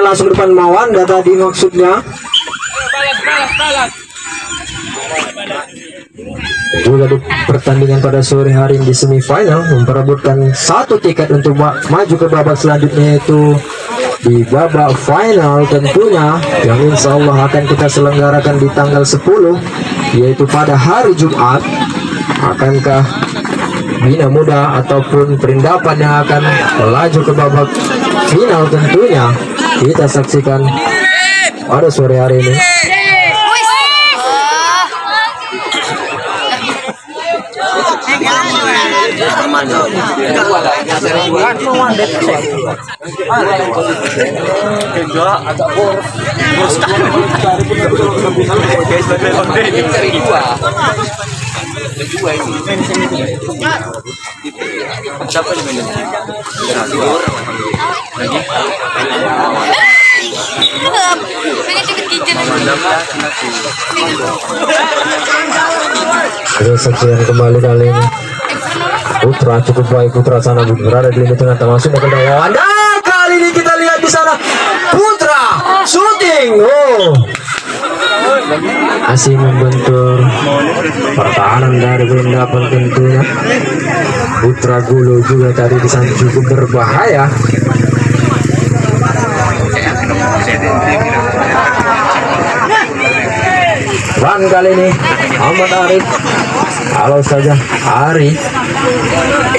langsung depan Mawanda tadi maksudnya. Juga di pertandingan pada sore hari di semifinal memperebutkan satu tiket untuk ma- maju ke babak selanjutnya yaitu di babak final tentunya yang insya Allah akan kita selenggarakan di tanggal 10 yaitu pada hari Jumat. Akankah Bina Muda ataupun Perindapan yang akan melaju ke babak final tentunya kita saksikan pada sore hari ini Ada saksikan kembali kali ini. Putra cukup baik Putra sana berada di lini tengah termasuk ke dalam Anda kali ini kita lihat di sana Putra shooting. Oh masih membentur pertahanan dari Brindapan tentunya. Putra Gulu juga tadi di sana cukup berbahaya. Run kali ini Ahmad Arif. Kalau saja Ari.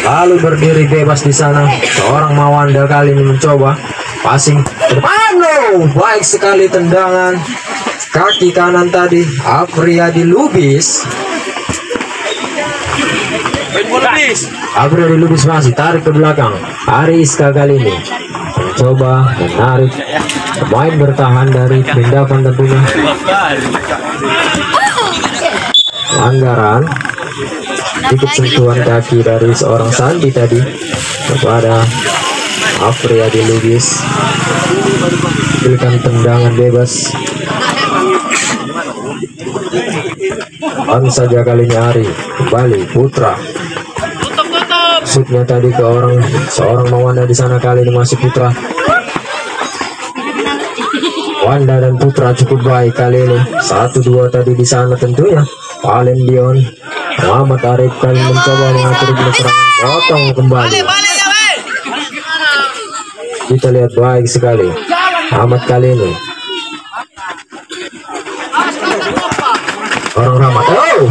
Lalu berdiri bebas di sana. Seorang Mawanda kali ini mencoba passing. Depan baik sekali tendangan kaki kanan tadi Afriadi Lubis. Afriadi Lubis masih tarik ke belakang. Ari Iska kali ini. Mencoba menarik. Pemain bertahan dari tindakan tentunya pelanggaran ikut sentuhan kaki dari seorang Sandi tadi. Kepada Afriadi Lubis. Berikan tendangan bebas On saja kali ini Ari. Kembali Putra. Shootnya tadi ke orang seorang Mawanda di sana kali ini masih Putra. Wanda dan Putra cukup baik kali ini. Satu dua tadi di sana tentunya Valen Dion Muhammad Arif kali mencoba mengatur bola serangan potong kembali. Kita lihat baik sekali. Ahmad kali ini orang Rahmat oh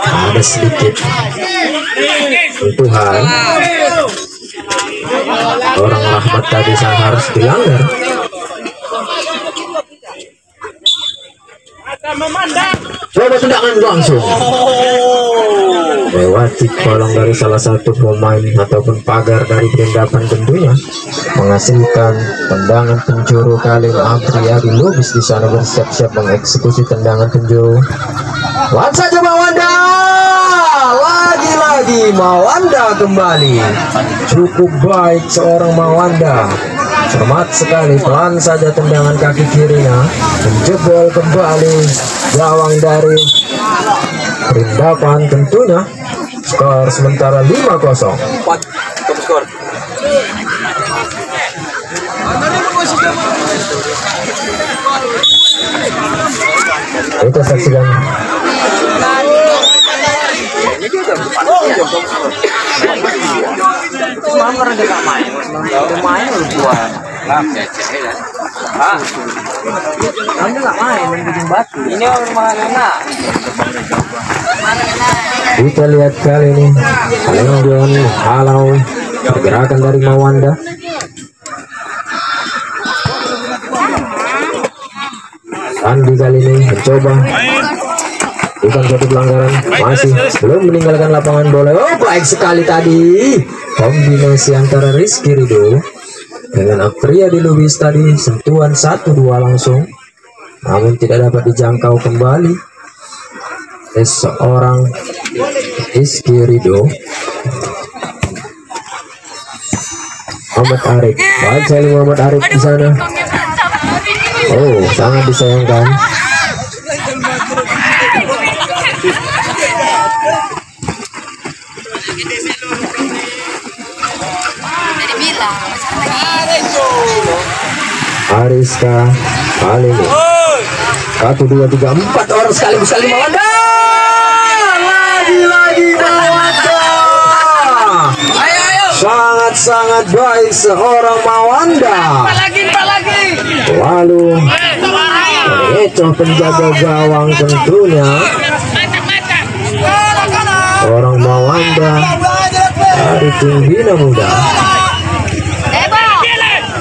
ada sedikit sentuhan orang Rahmat tadi saya harus dilanggar. Coba tendangan langsung lewati kolong dari salah satu pemain ataupun pagar dari Brindapan tentunya menghasilkan tendangan penjuru kali Afriadi Lubis di sana bersiap-siap mengeksekusi tendangan penjuru. Wan saja Mawanda lagi-lagi Mawanda kembali. Cukup baik seorang Mawanda cermat sekali pelan saja tendangan kaki kirinya. Menjebol kembali gawang dari Perindapan tentunya skor sementara 5-0 Top skor. kita saksikan Semalam dia main, main lu buat. Ah, kamu nggak main, main bikin batu. Ini orang. Kita lihat kali ini. Leon halau. Pergerakan dari Mawanda. Andi kali ini mencoba. Bukan satu pelanggaran masih belum meninggalkan lapangan bola. Oh baik sekali tadi. Kombinasi antara Rizky Rido dengan Afriadi Lubis tadi sentuhan satu dua langsung. Namun tidak dapat dijangkau kembali. Seorang Rizky Rido Muhammad Arif. Baik sekali Muhammad Arif di sana. Oh sangat disayangkan. Ariska kali ini satu dua tiga empat orang sekaligus kali Mawanda sangat-sangat baik seorang Mawanda. Lalu mengecoh penjaga gawang tentunya. Orang Mawanda. Dari tim Bina Muda.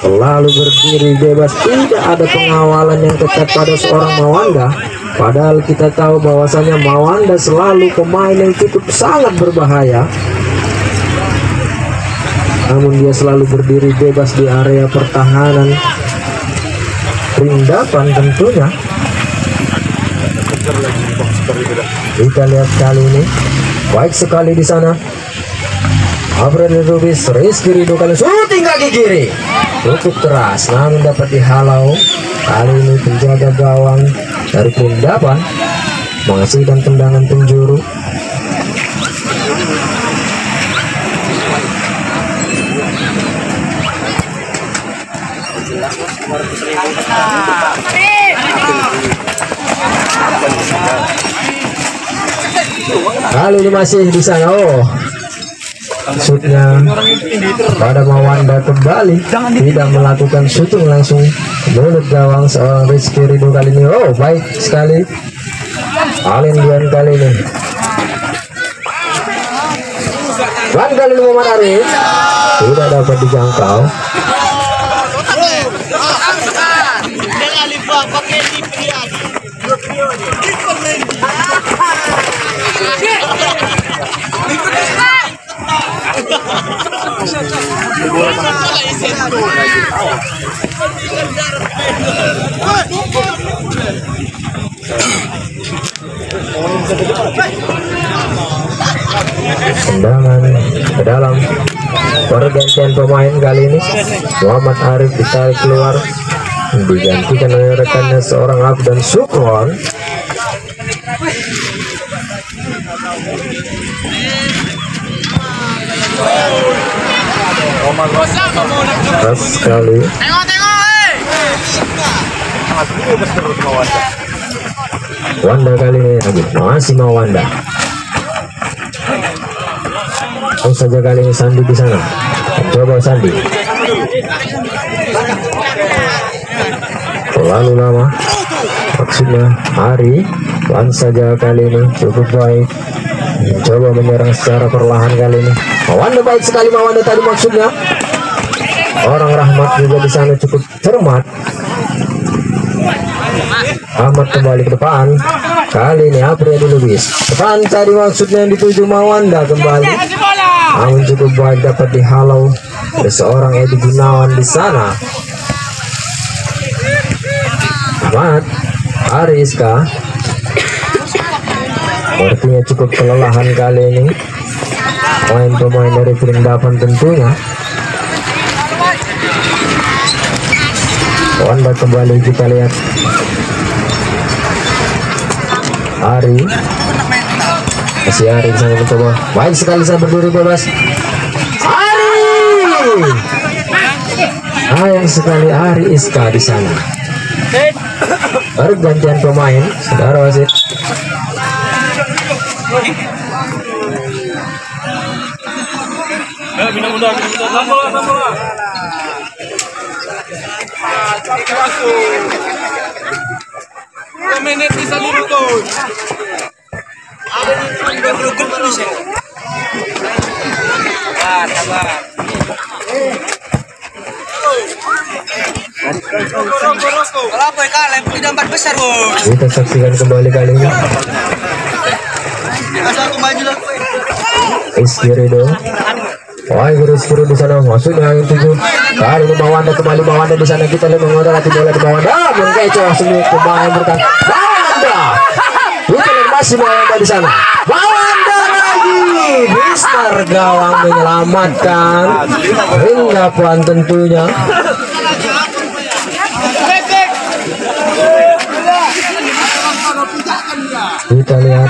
Lalu berdiri bebas. Tidak ada pengawalan yang ketat pada seorang Mawanda padahal kita tahu bahwasanya Mawanda selalu pemain yang cukup sangat berbahaya. Namun dia selalu berdiri bebas di area pertahanan. Rindapan tentunya. Kita lihat kali ini. Baik sekali di sana. April Rubis Rizky Ridho kali syuting kaki kiri. Cukup keras namun dapat dihalau. Kali ini penjaga gawang dari Perindapan menghasilkan tendangan penjuru. Kali ini masih di sana. Oh. Shootnya pada Mawanda kembali. Tidak melakukan shooting langsung mulut gawang seorang Rizky Ridho kali ini. Oh baik sekali. Alin Dian kali ini. Lan kali ini Muhammad Arif tidak dapat dijangkau tendangan ke dalam pergantian pemain kali ini. Muhammad Arif ditarik keluar. Digantikan oleh rekannya seorang Abdan Sukron keras sekali. Wanda kali ini lagi masih mau Wanda. Langsung saja kali ini Sandi di sana coba Sandi. Terlalu lama maksudnya Hari Wan saja kali ini cukup baik. Coba menyerang secara perlahan kali ini. Mawanda baik sekali Mawanda tadi maksudnya. Orang Rahmat juga di sana cukup cermat. Ahmad kembali ke depan. Kali ini April Lubis depan tadi maksudnya yang dituju Mawanda kembali namun cukup baik dapat dihalau oleh seorang Edi Gunawan di sana. Ahmad Ariska Sepertinya cukup kelelahan kali ini. Pemain-pemain dari Perindapan tentunya. Wanda kembali kita lihat. Ari Masih Ari bisa mencoba Baik sekali saya berdiri bebas Ari Sayang sekali Ari Iska di sana. Pergantian pemain Saudara wasit. Menit bisa. Apa Kita saksikan kembali kali ini. Rizky Ridho Wah, Rizky Ridho di sana maksudnya yang tujuh. Kali ini Mawanda kembali Mawanda di sana kita lihat mengotor hati bola di Mawanda. Ah, yang kecoh semua pemain bertahan. Lihat masih Mawanda di sana. Mawanda lagi. Mister gawang menyelamatkan. Rindapan tentunya. Kita lihat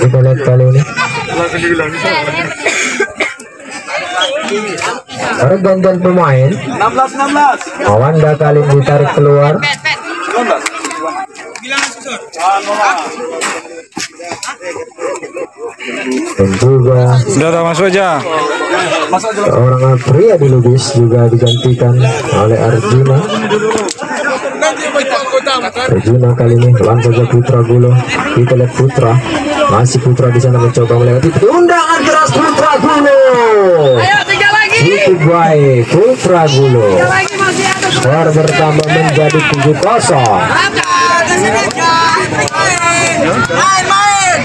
Kita lihat kali ini. Pergantian pemain. 16 16. Awanda kali ditarik keluar. Dan juga Sudah masuk aja. seorang pria di Lubis juga digantikan oleh Arjuna. Arjuna kali ini lawan saja Putra Gulo. Kita lihat Putra. Masih Putra di sana mencoba melewati tendangan keras Putra Gulo. Cukup baik Putra Gulo. Skor bertambah menjadi 7 kosong. Main, main.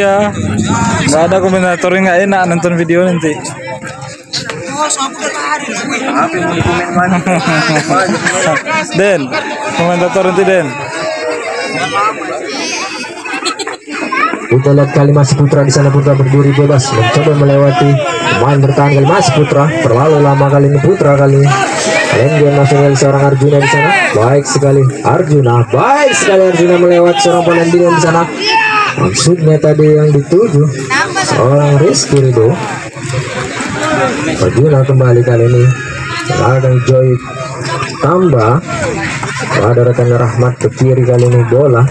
Iya. Nggak ada komentator yang nggak enak nonton video nanti. Den, komentator nanti Den. Kita lihat kali masih Putra di sana Putra berdiri bebas mencoba melewati pemain bertahan kali masih Putra terlalu lama kali ini Putra kali ini Kemudian masuk seorang Arjuna di sana baik sekali Arjuna baik sekali Arjuna melewati seorang penandingan di sana maksudnya tadi yang dituju? Seorang Rizky Ridho Arjuna kembali kali ini sekarang Joy tambah ada rekan Rahmat ke kiri kali ini bola.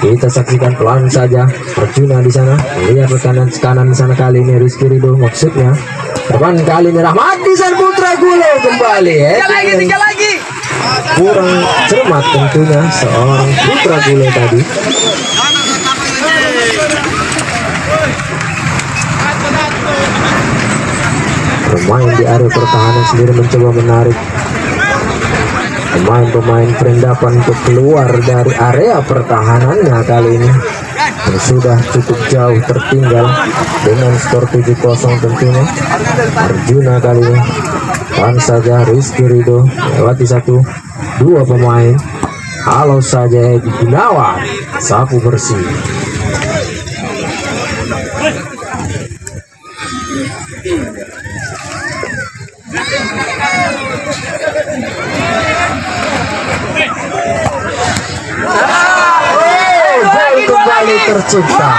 Kita saksikan pelan saja Arjuna di sana. Melihat kanan kanan di sana kali ini Rizky Ridho maksudnya. Depan kali ini Rahmat di sana Putra Gulo kembali ya lagi. kurang cermat tentunya seorang Putra Gulo tadi pemain di area pertahanan sendiri mencoba menarik pemain-pemain perendapan untuk keluar dari area pertahanannya kali ini. Yang sudah cukup jauh tertinggal dengan skor 7-0 tentunya. Arjuna kali ini Pan saja Rizky Ridho lewati satu dua pemain. Halo saja Edi Gunawan sapu bersih gol kembali tercipta.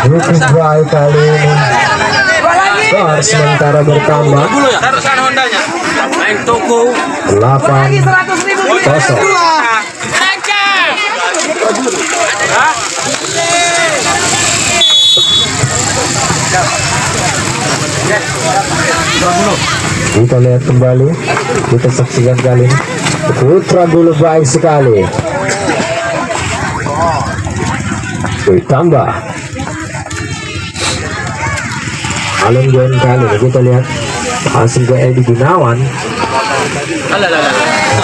Cukup baik kali ini. Skor sementara bertambah. Taruh sana Hondanya. Main toko. 8 kosong kita lihat kembali kita saksikan kali Putra Gulu baik sekali. Wih, tambah. Alun John kali kita lihat. Hasil ke Edi Gunawan.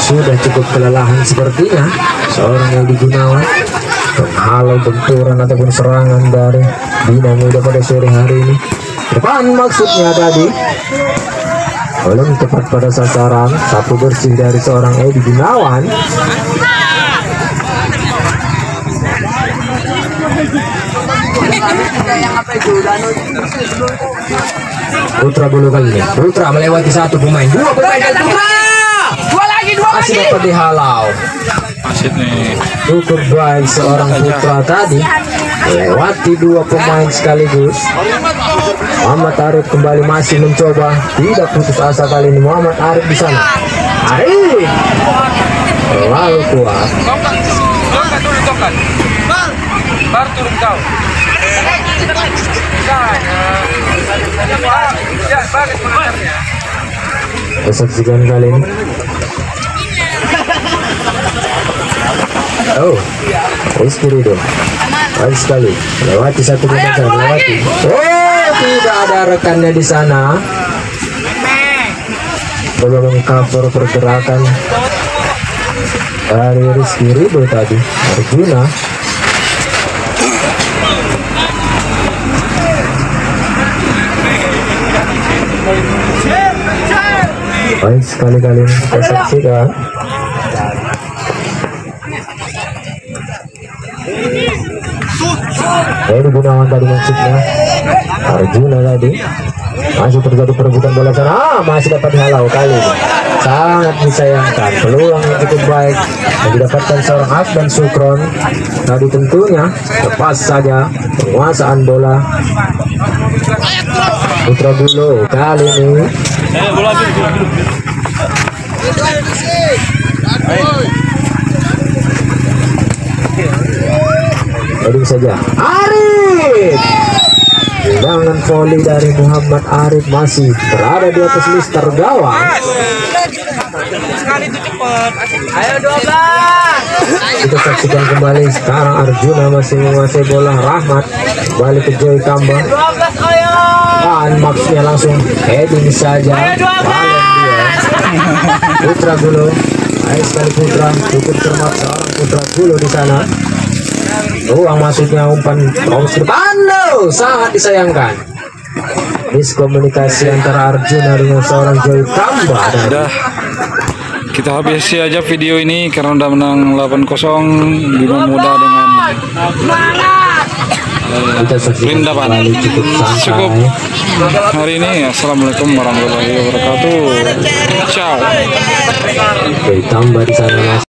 Sudah cukup kelelahan sepertinya seorang Edi Gunawan. Menghalau benturan ataupun serangan dari Bina Muda pada sore hari ini depan maksudnya tadi. Belum tepat pada sasaran. Sapu bersih dari seorang Edi Gunawan. Putra bulu kali ini. Putra melewati satu pemain. Dua pemain dan Putra. Dua lagi, dua masih dapat dihalau. Asyik nih. cukup baik seorang putra tadi melewati dua pemain sekaligus Muhammad Arif kembali masih mencoba tidak putus asa kali ini Muhammad Arif di sana Arif terlalu kuat. Baru turun kau. Ya, bagus menangkapnya. kita saksikan kali ini Oh, Rizky Baik sekali Lewati satu sana, lewati Oh, tidak ada rekannya di sana. Coba mengcover pergerakan dari Rizky Ridho tadi. Arjuna. Baik sekali-kali kita saksikan. Ini Gunawan tadi maksudnya. Arjuna tadi. Masih terjadi perebutan bola sana. Ah, masih dapat dihalau kali. Ini. sangat disayangkan. Peluang yang cukup baik. Yang didapatkan seorang Afdan Sukron. Tadi tentunya lepas saja penguasaan bola. Putra Bulo kali ini Heading saja. Arif! Tendangan volley dari Muhammad Arif masih berada di atas Mister Gawang. Sekali itu cepet. Ayo 12. Kita saksikan kembali sekarang Arjuna masih menguasai bola. Rahmat balik ke Joy Kamba 12 ayo. dan maksudnya langsung heading saja. Balen dia. Putra Gulo Baik sekali Putra. Cukup cermat seorang Putra Gulo di sana ruang masuknya umpan depan loh sangat disayangkan. Miskomunikasi antara Arjuna dengan seorang Joy Kamba dan Udah kita habisi aja video ini karena udah menang 8-0 Bima Muda dengan Rindapan. kembali cukup. Santai Cukup hari ini Assalamualaikum warahmatullahi wabarakatuh. Ciao. Kamba di sana